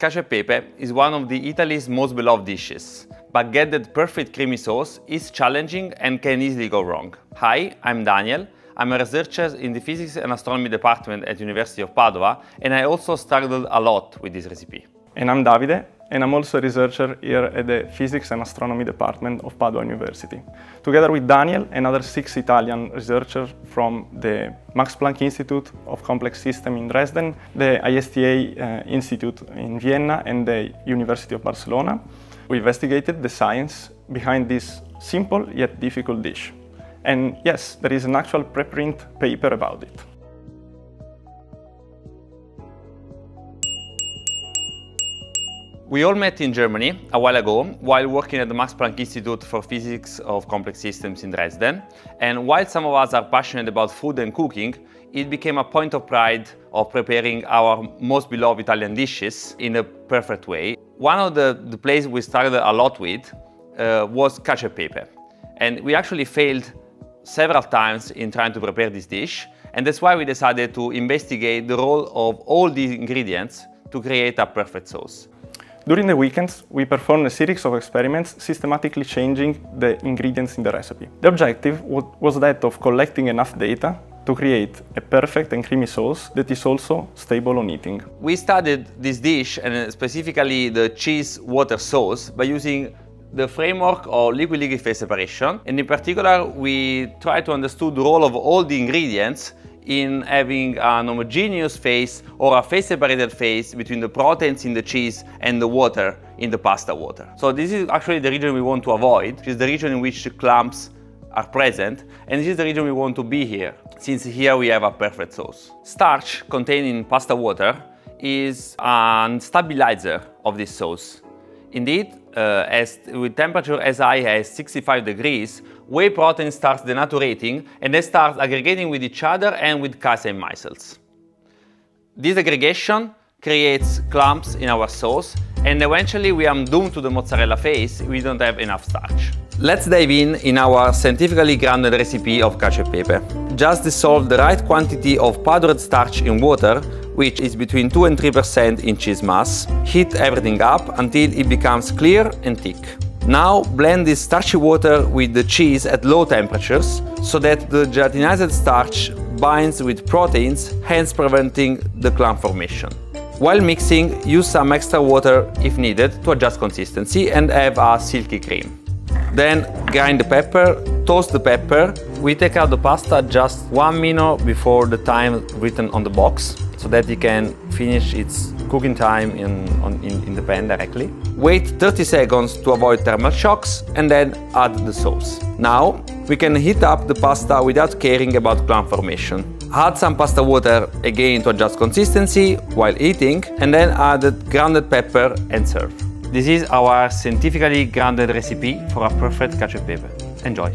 Cacio e pepe is one of the Italy's most beloved dishes, but get that perfect creamy sauce is challenging and can easily go wrong. Hi, I'm Daniel. I'm a researcher in the Physics and Astronomy department at the University of Padua, and I also struggled a lot with this recipe. And I'm Davide, and I'm also a researcher here at the Physics and Astronomy Department of Padua University. Together with Daniel and other six Italian researchers from the Max Planck Institute of Complex Systems in Dresden, the ISTA uh, Institute in Vienna, and the University of Barcelona, we investigated the science behind this simple yet difficult dish. And yes, there is an actual preprint paper about it. We all met in Germany a while ago while working at the Max Planck Institute for Physics of Complex Systems in Dresden. And while some of us are passionate about food and cooking, it became a point of pride of preparing our most beloved Italian dishes in a perfect way. One of the, the places we started a lot with uh, was cacio pepe. And we actually failed several times in trying to prepare this dish. And that's why we decided to investigate the role of all these ingredients to create a perfect sauce. During the weekends, we performed a series of experiments systematically changing the ingredients in the recipe. The objective was that of collecting enough data to create a perfect and creamy sauce that is also stable on eating. We studied this dish, and uh, specifically the cheese water sauce, by using the framework of liquid-liquid phase separation. And in particular, we tried to understand the role of all the ingredients in having an homogeneous phase or a phase separated phase between the proteins in the cheese and the water in the pasta water. So this is actually the region we want to avoid, which is the region in which the clumps are present, and this is the region we want to be here, since here we have a perfect sauce. Starch contained in pasta water is a stabilizer of this sauce. Indeed, uh, as, with temperature as high as 65 degrees, whey protein starts denaturating and they start aggregating with each other and with casein micelles. This aggregation creates clumps in our sauce and eventually we are doomed to the mozzarella phase we don't have enough starch. Let's dive in in our scientifically grounded recipe of cacio e pepe. Just dissolve the right quantity of powdered starch in water which is between 2 and 3% in cheese mass. Heat everything up until it becomes clear and thick. Now blend this starchy water with the cheese at low temperatures so that the gelatinized starch binds with proteins, hence preventing the clump formation. While mixing, use some extra water if needed to adjust consistency and have a silky cream. Then grind the pepper, toast the pepper. We take out the pasta just one minute before the time written on the box so that it can finish its cooking time in, on, in, in the pan directly. Wait 30 seconds to avoid thermal shocks and then add the sauce. Now we can heat up the pasta without caring about clump formation. Add some pasta water again to adjust consistency while eating and then add grounded pepper and serve. This is our scientifically grounded recipe for a perfect cacio e pepe. Enjoy!